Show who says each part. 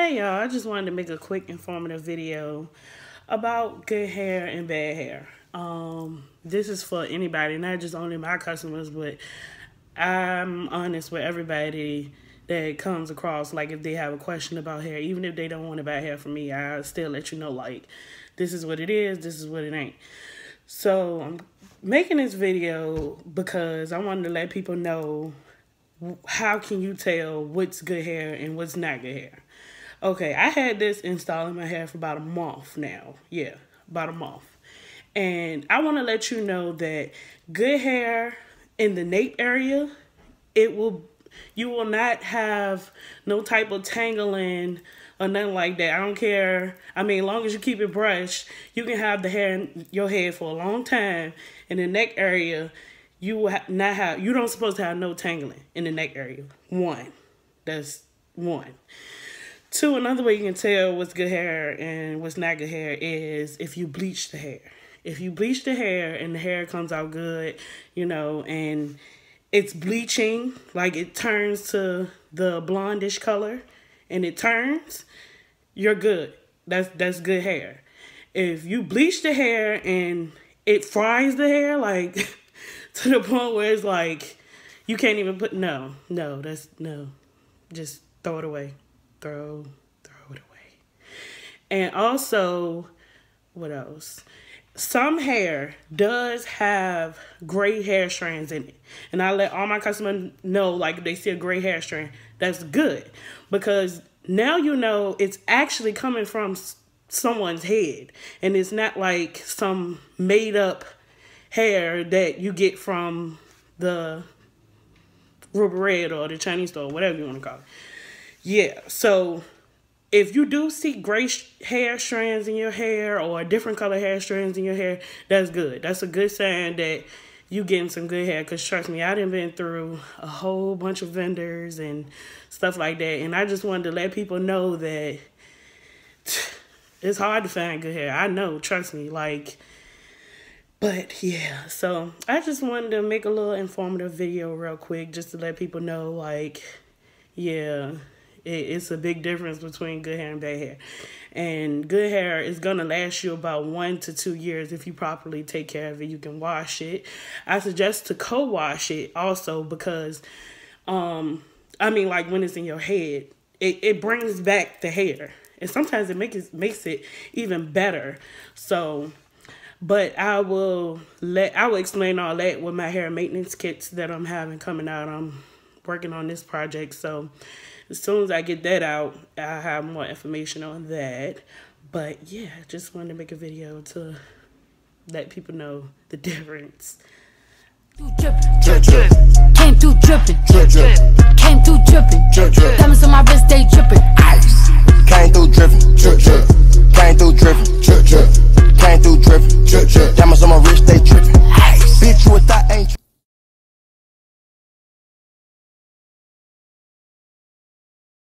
Speaker 1: Hey y'all, I just wanted to make a quick informative video about good hair and bad hair. Um, this is for anybody, not just only my customers, but I'm honest with everybody that comes across. Like if they have a question about hair, even if they don't want to buy hair from me, I still let you know like this is what it is, this is what it ain't. So I'm making this video because I wanted to let people know how can you tell what's good hair and what's not good hair. Okay, I had this installed in my hair for about a month now. Yeah, about a month. And I want to let you know that good hair in the nape area, it will you will not have no type of tangling or nothing like that. I don't care. I mean, as long as you keep it brushed, you can have the hair in your head for a long time. In the neck area, you will not have. You don't supposed to have no tangling in the neck area. One, that's one. Two, another way you can tell what's good hair and what's not good hair is if you bleach the hair. If you bleach the hair and the hair comes out good, you know, and it's bleaching, like it turns to the blondish color and it turns, you're good. That's that's good hair. If you bleach the hair and it fries the hair like to the point where it's like you can't even put no, no, that's no. Just throw it away throw throw it away. And also, what else? Some hair does have gray hair strands in it. And I let all my customers know, like, they see a gray hair strand, that's good. Because now you know it's actually coming from someone's head. And it's not like some made up hair that you get from the Ruby Red or the Chinese store, whatever you want to call it. Yeah, so if you do see gray hair strands in your hair or different color hair strands in your hair, that's good. That's a good sign that you getting some good hair. Cause trust me, I done been through a whole bunch of vendors and stuff like that, and I just wanted to let people know that it's hard to find good hair. I know, trust me, like. But yeah, so I just wanted to make a little informative video real quick just to let people know, like, yeah, it, it's a big difference between good hair and bad hair. And good hair is going to last you about one to two years if you properly take care of it. You can wash it. I suggest to co wash it also because, um, I mean, like when it's in your head, it, it brings back the hair. And sometimes it makes it, makes it even better. So, but I will let I will explain all that with my hair maintenance kits that I'm having coming out. I'm working on this project, so as soon as I get that out, I'll have more information on that. But yeah, just wanted to make a video to let people know the difference. Drip, drip. Came through dripping. Drip, drip. Came through dripping. Drip, drip. Diamonds on my wrist, they dripping.